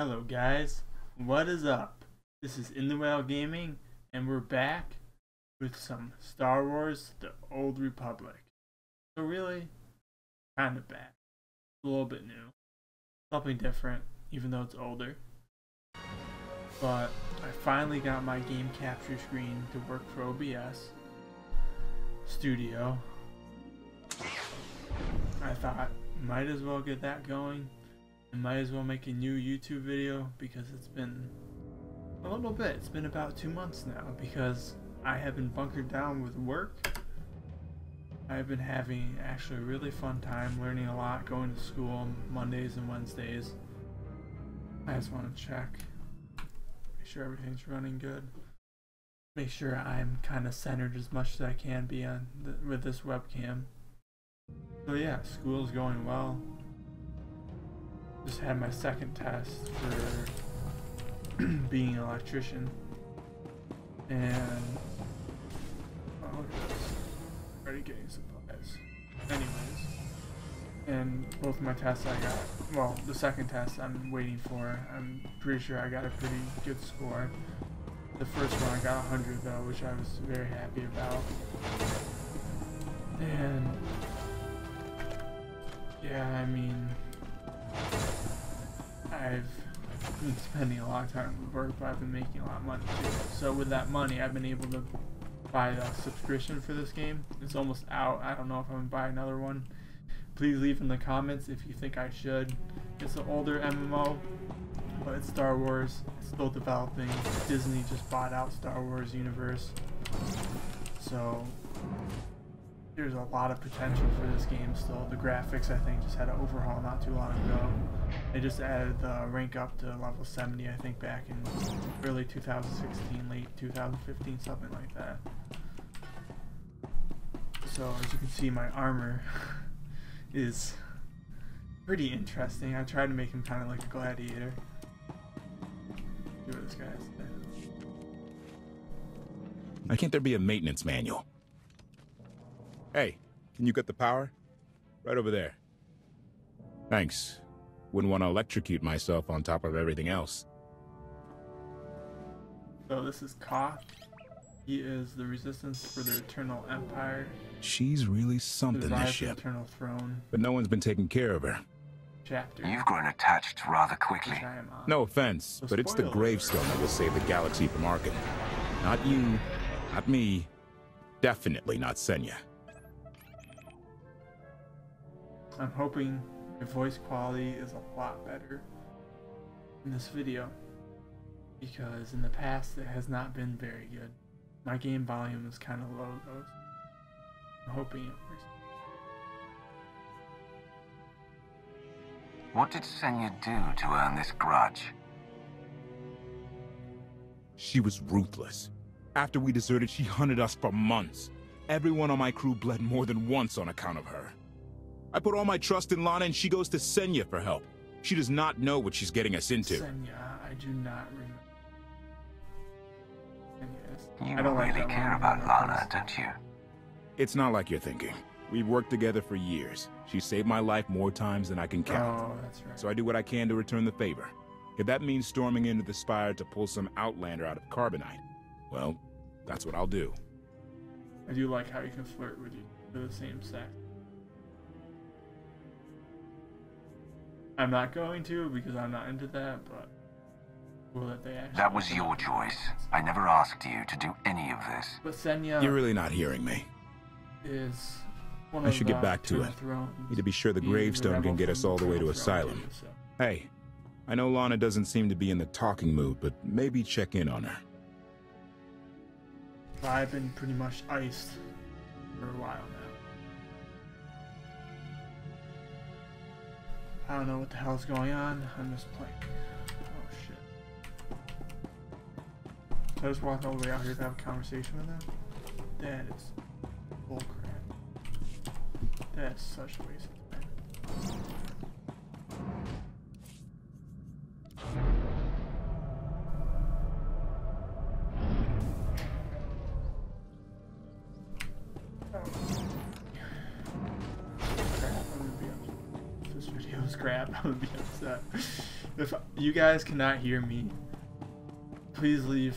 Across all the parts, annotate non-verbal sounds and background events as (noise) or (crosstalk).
Hello guys, what is up? This is In the Whale Gaming, and we're back with some Star Wars The Old Republic. So really, kind of back. A little bit new. Something different, even though it's older. But I finally got my game capture screen to work for OBS Studio. I thought, might as well get that going I might as well make a new YouTube video because it's been a little bit. It's been about two months now because I have been bunkered down with work. I've been having actually a really fun time learning a lot, going to school Mondays and Wednesdays. I just want to check, make sure everything's running good. Make sure I'm kind of centered as much as I can be on with this webcam. So yeah, school's going well just had my second test for (clears throat) being an electrician. And oh. Already getting supplies. Anyways. And both my tests I got well, the second test I'm waiting for. I'm pretty sure I got a pretty good score. The first one I got 100 though, which I was very happy about. And yeah, I mean I've been spending a lot of time at work, but I've been making a lot of money too. So with that money, I've been able to buy a subscription for this game. It's almost out. I don't know if I'm gonna buy another one. Please leave in the comments if you think I should. It's an older MMO, but it's Star Wars. It's still developing. Disney just bought out Star Wars universe. So there's a lot of potential for this game still. The graphics, I think, just had an overhaul not too long ago. They just added the rank up to level 70, I think, back in early 2016, late 2015, something like that. So, as you can see, my armor (laughs) is pretty interesting. I tried to make him kind of like a gladiator. See what this guy has Why can't there be a maintenance manual? Hey, can you get the power? Right over there. Thanks. Wouldn't want to electrocute myself on top of everything else. So this is Koth. He is the resistance for the Eternal Empire. She's really something, this ship. Eternal Throne. But no one's been taking care of her. Chapter. You've grown attached rather quickly. No offense, so but it's the gravestone that will save the galaxy from Arcann. Not you, not me, definitely not Senya. I'm hoping my voice quality is a lot better in this video because in the past it has not been very good. My game volume is kind of low though. I'm hoping it works. What did Senya do to earn this grudge? She was ruthless. After we deserted, she hunted us for months. Everyone on my crew bled more than once on account of her. I put all my trust in Lana and she goes to Senya for help. She does not know what she's getting us into. Senya, I do not remember. You I don't really like care about Lana, don't you? It's not like you're thinking. We've worked together for years. She saved my life more times than I can count. Oh, that's right. So I do what I can to return the favor. If that means storming into the Spire to pull some Outlander out of Carbonite, well, that's what I'll do. I do like how you can flirt with you for the same sex. I'm not going to because I'm not into that, but that they actually. That was your choice. I never asked you to do any of this. But Senya. You're really not hearing me. Is. I should get back to it. Need to be sure the gravestone can get us all the way to Asylum. so. Hey, I know Lana doesn't seem to be in the talking mood, but maybe check in on her. I've been pretty much iced for a while now. I don't know what the hell's going on. I'm just playing. Oh shit. I just walked all the way out here to have a conversation with them? That is bullcrap. That's such a waste crap. I'm gonna be upset. if you guys cannot hear me, please leave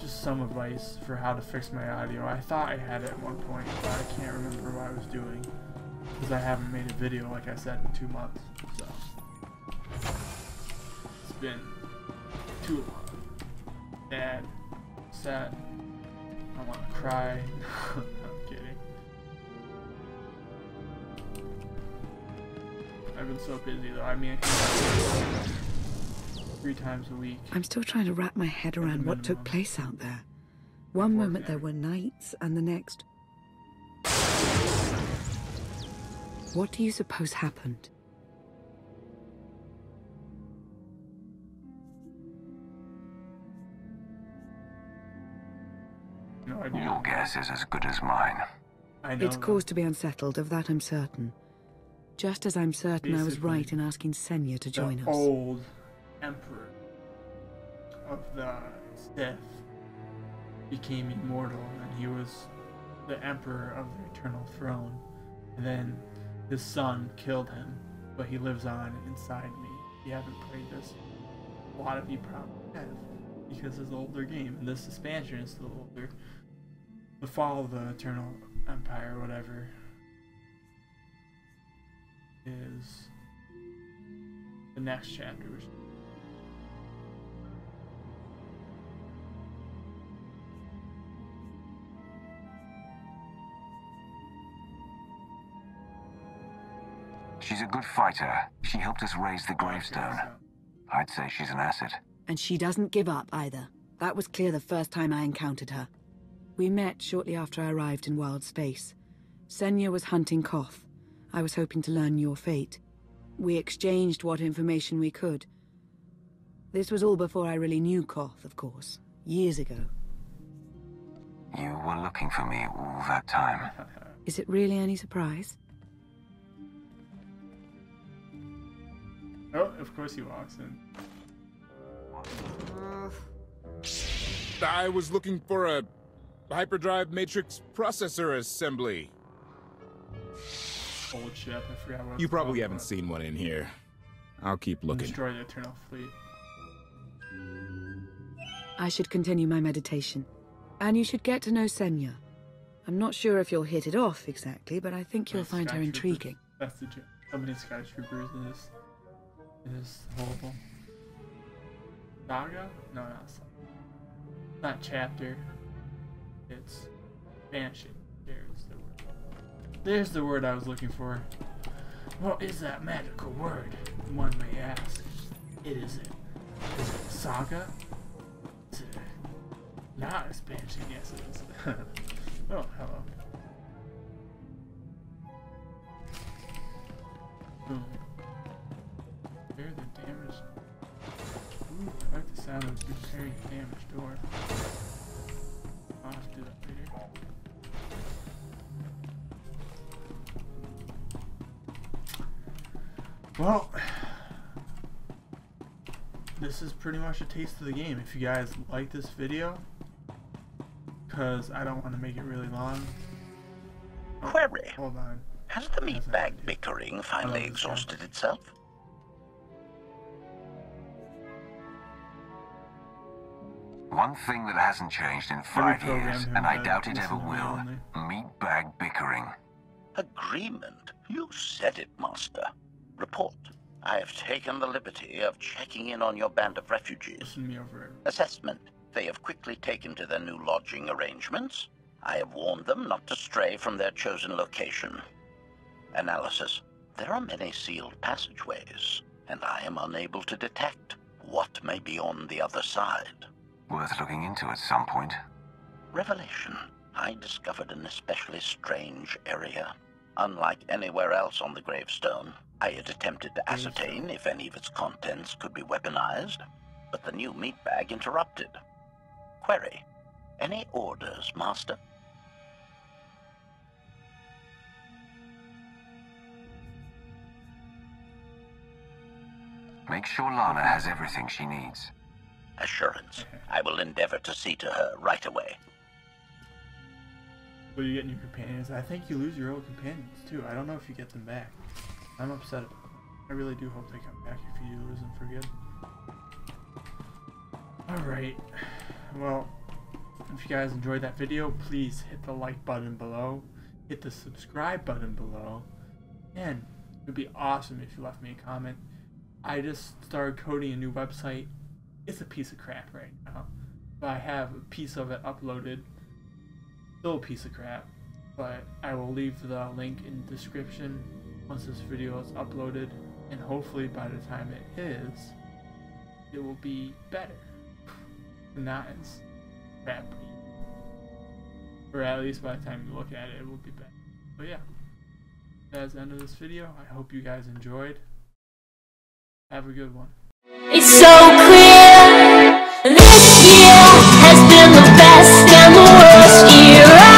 just some advice for how to fix my audio. I thought I had it at one point, but I can't remember what I was doing. Because I haven't made a video, like I said, in two months. So, it's been too long. Dad, sad. I want to cry. (laughs) I've been so busy though. I mean, I can three times a week. I'm still trying to wrap my head around what took place out there. One moment there were knights, and the next. What do you suppose happened? No idea. Your guess is as good as mine. I know. It's though. cause to be unsettled, of that I'm certain. Just as I'm certain I was right in asking Senya to join the us. old emperor of the Sith became immortal, and he was the emperor of the eternal throne. And then his son killed him, but he lives on inside me. If you haven't played this, a lot of you probably have, because it's an older game, and this expansion is still older. The fall of the Eternal Empire, whatever, is the next chapter. She's a good fighter. She helped us raise the gravestone. I'd say she's an asset. And she doesn't give up either. That was clear the first time I encountered her. We met shortly after I arrived in wild space. Senya was hunting Koth. I was hoping to learn your fate. We exchanged what information we could. This was all before I really knew Koth, of course. Years ago. You were looking for me all that time. (laughs) Is it really any surprise? Oh, of course he walks in. Uh. I was looking for a hyperdrive matrix processor assembly. Old ship. I forgot what. You probably called, haven't but seen one in here. I'll keep looking. Destroy the Eternal Fleet. I should continue my meditation. And you should get to know Senya. I'm not sure if you'll hit it off exactly, but I think you'll That's find her intriguing. That's the joke. How many Skytroopers in this? It is horrible. Saga? No, not Saga. Not chapter. It's banshee. There's the word. There's the word I was looking for. What is that magical word? One may ask. It is it. Is it saga? Is (laughs) it not expansion? Yes, it is. oh, hello. Hmm. Boom. Repair the damage. Ooh, I like the sound of repairing the damaged door. I'll have to do that later. Well, this is pretty much a taste of the game. If you guys like this video, because I don't want to make it really long. Oh, Query. Hold on. Has the Yes, I meatbag bickering finally understand. exhausted itself? One thing that hasn't changed in five years, and I doubt it ever will, only. meatbag bickering. Agreement? You said it, Master. Report. I have taken the liberty of checking in on your band of refugees. Listen to me over. Assessment. They have quickly taken to their new lodging arrangements. I have warned them not to stray from their chosen location. Analysis. There are many sealed passageways, and I am unable to detect what may be on the other side. Worth looking into at some point. Revelation. I discovered an especially strange area. Unlike anywhere else on the gravestone, I had attempted to ascertain if any of its contents could be weaponized, but the new meat bag interrupted. Query. Any orders, Master? Make sure Lana has everything she needs. Assurance. I will endeavor to see to her right away. But you get new companions. I think you lose your old companions too. I don't know if you get them back. I'm upset about. I really do hope they come back if you lose them for good. Alright. Well, if you guys enjoyed that video, please hit the like button below. Hit the subscribe button below. And it would be awesome if you left me a comment. I just started coding a new website. It's a piece of crap right now. But I have a piece of it uploaded. Still a piece of crap. But I will leave the link in the description once this video is uploaded. And hopefully by the time it is, it will be better. Not as crappy. Or at least by the time you look at it, it will be better. But yeah. That's the end of this video. I hope you guys enjoyed. Have a good one. It's so last year